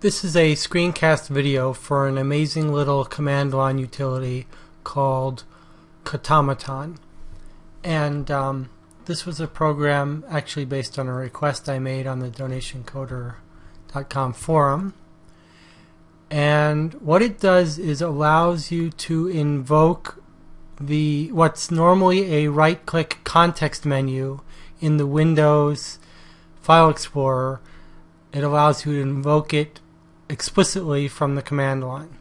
This is a screencast video for an amazing little command line utility called Cautomaton. And um, this was a program actually based on a request I made on the donationcoder.com forum. And what it does is allows you to invoke the what's normally a right-click context menu in the Windows File Explorer. It allows you to invoke it explicitly from the command line.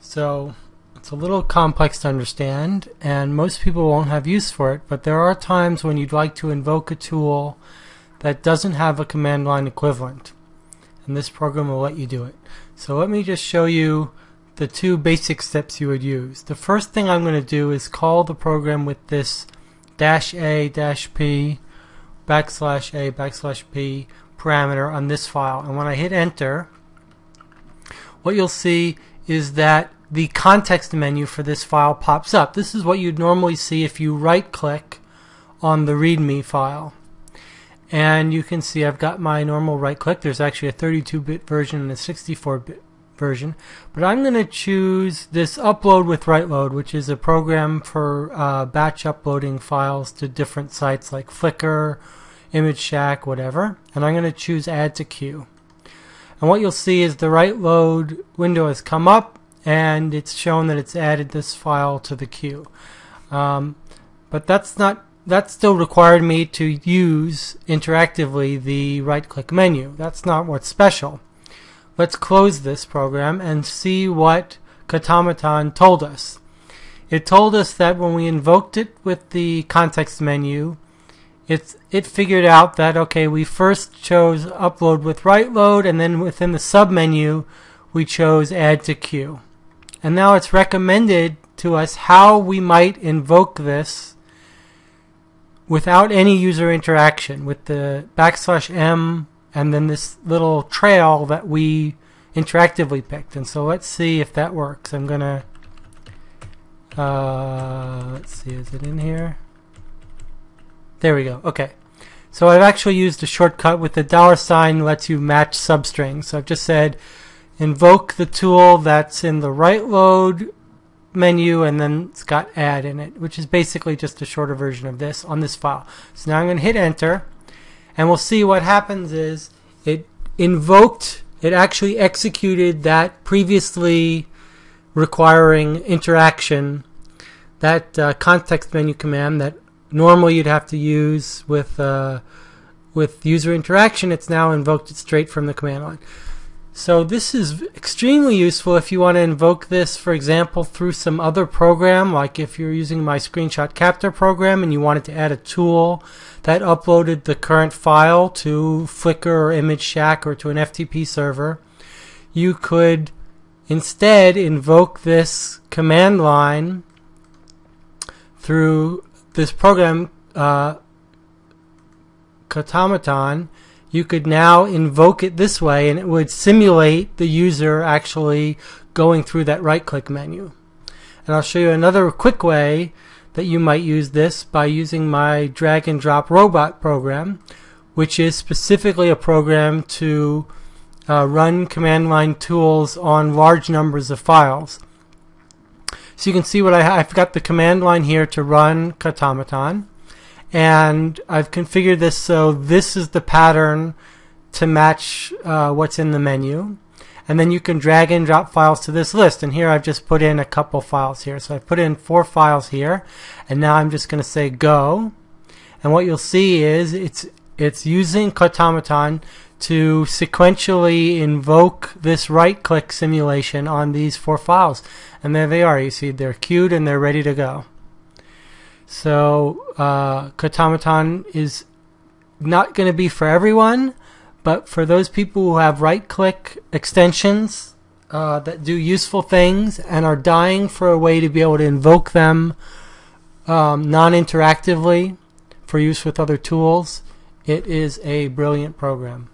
So it's a little complex to understand, and most people won't have use for it, but there are times when you'd like to invoke a tool that doesn't have a command line equivalent. And this program will let you do it. So let me just show you the two basic steps you would use. The first thing I'm going to do is call the program with this dash a dash p backslash a backslash p parameter on this file. And when I hit enter, what you'll see is that the context menu for this file pops up. This is what you'd normally see if you right click on the readme file. And you can see I've got my normal right click. There's actually a 32-bit version and a 64-bit version. But I'm going to choose this upload with Rightload, which is a program for uh, batch uploading files to different sites like Flickr ImageShack, whatever. And I'm going to choose Add to Queue. And what you'll see is the Rightload window has come up and it's shown that it's added this file to the queue. Um, but that's not that still required me to use interactively the right click menu. That's not what's special. Let's close this program and see what Cautomaton told us. It told us that when we invoked it with the context menu, it's it figured out that okay we first chose upload with Rightload and then within the submenu we chose add to queue. And now it's recommended to us how we might invoke this without any user interaction with the backslash m and then this little trail that we interactively picked. And so let's see if that works. I'm gonna uh, let's see is it in here there we go. Okay. So I've actually used a shortcut with the dollar sign lets you match substrings. So I've just said invoke the tool that's in the Rightload menu and then it's got add in it, which is basically just a shorter version of this on this file. So now I'm going to hit enter and we'll see what happens is it invoked, it actually executed that previously requiring interaction, that uh, context menu command that normally you'd have to use with uh, with user interaction, it's now invoked straight from the command line. So this is extremely useful if you want to invoke this, for example, through some other program, like if you're using my screenshot capture program and you wanted to add a tool that uploaded the current file to Flickr or ImageShack or to an FTP server, you could instead invoke this command line through this program, uh, Cautomaton, you could now invoke it this way and it would simulate the user actually going through that right click menu. And I'll show you another quick way that you might use this by using my drag and drop robot program, which is specifically a program to uh, run command line tools on large numbers of files. So you can see what I I've got the command line here to run Cautomaton. And I've configured this so this is the pattern to match uh, what's in the menu. And then you can drag and drop files to this list. And here I've just put in a couple files here. So I've put in four files here. And now I'm just going to say go. And what you'll see is it's it's using Cautomaton to sequentially invoke this right click simulation on these four files. And there they are. You see they're queued and they're ready to go. So uh, Cautomaton is not going to be for everyone, but for those people who have right click extensions uh, that do useful things and are dying for a way to be able to invoke them um, non interactively for use with other tools, it is a brilliant program.